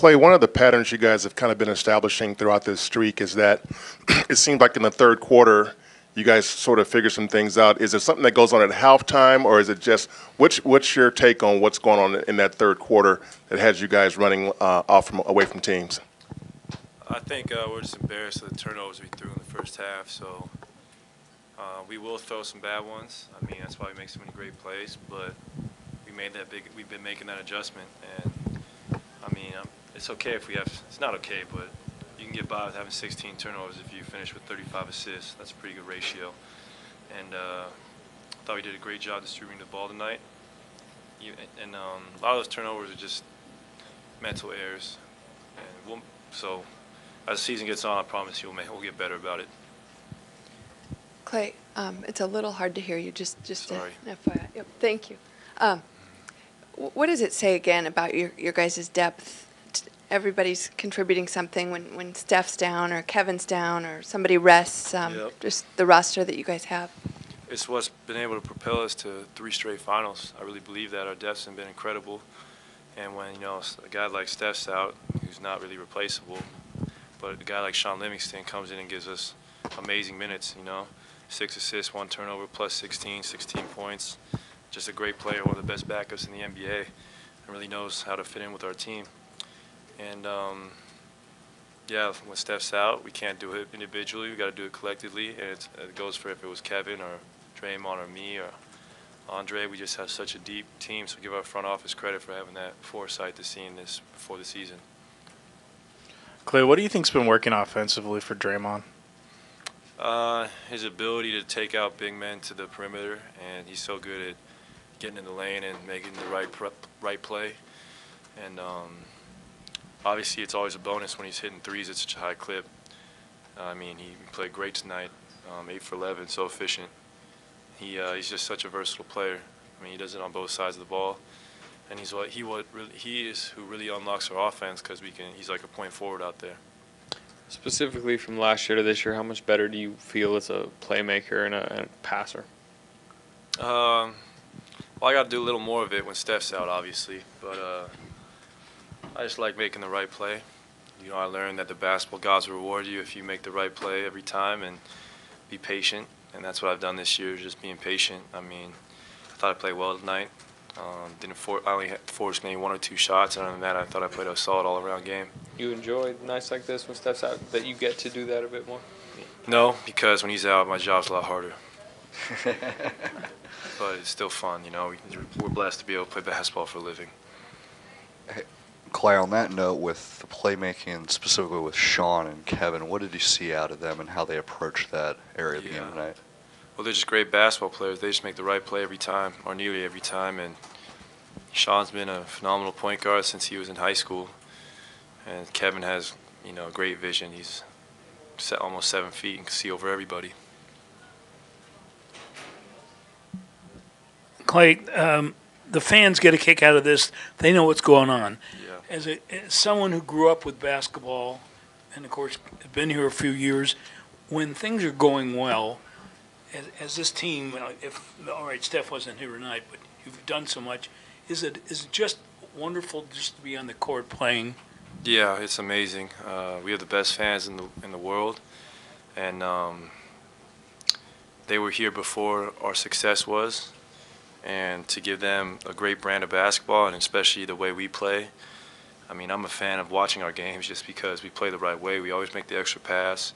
Klay, one of the patterns you guys have kind of been establishing throughout this streak is that it seemed like in the third quarter, you guys sort of figure some things out. Is it something that goes on at halftime, or is it just which? What's your take on what's going on in that third quarter that has you guys running uh, off from away from teams? I think uh, we're just embarrassed of the turnovers we threw in the first half. So uh, we will throw some bad ones. I mean, that's why we make so many great plays. But we made that big. We've been making that adjustment, and I mean, um, it's okay if we have. It's not okay, but you can get by with having 16 turnovers if you finish with 35 assists. That's a pretty good ratio. And uh, I thought we did a great job distributing the ball tonight. You- And um, a lot of those turnovers are just mental errors. And we'll, so as the season gets on, I promise you we'll, make, we'll get better about it. Klay, um, it's a little hard to hear you, just, just Sorry. an FYI. Yep, thank you. Um, What does it say again about your, your guys' depth? Everybody's contributing something when, when Steph's down or Kevin's down or somebody rests, um, Yep. just the roster that you guys have. It's what's been able to propel us to three straight finals. I really believe that our depths have been incredible. And when you know a guy like Steph's out, who's not really replaceable, but a guy like Shaun Livingston comes in and gives us amazing minutes. You know, six assists, one turnover, plus 16, 16 points. Just a great player, one of the best backups in the NBA, and really knows how to fit in with our team. And um, yeah, when Steph's out, we can't do it individually. We got to do it collectively, and it's, it goes for if it was Kevin or Draymond or me or Andre. We just have such a deep team, so give our front office credit for having that foresight to seeing this before the season. Klay, what do you think's been working offensively for Draymond? Uh, his ability to take out big men to the perimeter, and he's so good at getting in the lane and making the right pr- right play. And um, obviously, it's always a bonus when he's hitting threes at such a high clip. I mean, he played great tonight, um, eight for 11, so efficient. He uh, he's just such a versatile player. I mean, he does it on both sides of the ball, and he's what he what really, he is who really unlocks our offense because we can. He's like a point forward out there. Specifically from last year to this year, how much better do you feel as a playmaker and a, and a passer? Um, well, I got to do a little more of it when Steph's out, obviously. But uh, I just like making the right play. You know, I learned that the basketball gods reward you if you make the right play every time and be patient. And that's what I've done this year, just being patient. I mean, I thought I played well tonight. Um, didn't for, I only forced maybe one or two shots. And other than that, I thought I played a solid all-around game. You enjoy nights like this when Steph's out, that you get to do that a bit more? No, because when he's out, my job's a lot harder. but it's still fun, you know. We, we're blessed to be able to play basketball for a living. Klay, on that note, with the playmaking, specifically with Shaun and Kevin, what did you see out of them and how they approached that area of the game tonight? Well, they're just great basketball players. They just make the right play every time, or nearly every time. And Shaun's been a phenomenal point guard since he was in high school. And Kevin has, you know, great vision. He's set almost seven feet and can see over everybody. Klay, um, the fans get a kick out of this. They know what's going on. Yeah. As, a, as someone who grew up with basketball, and of course have been here a few years, when things are going well, as, as this team, if all right, Steph wasn't here tonight, but you've done so much. Is it is it just wonderful just to be on the court playing? Yeah, it's amazing. Uh, we have the best fans in the in the world, and um, they were here before our success was, and to give them a great brand of basketball, and especially the way we play. I mean, I'm a fan of watching our games just because we play the right way. We always make the extra pass.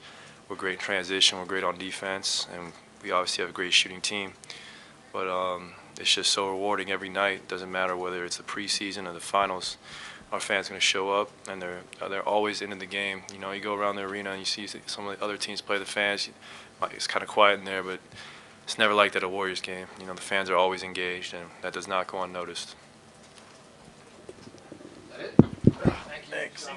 We're great in transition. We're great on defense, and we obviously have a great shooting team. But um, it's just so rewarding every night. Doesn't matter whether it's the preseason or the finals our fans going to show up, and they're uh, they're always into the game. You know, you go around the arena and you see some of the other teams play the fans. It's kind of quiet in there, but it's never like that at a Warriors game. You know, the fans are always engaged, and that does not go unnoticed. Thanks.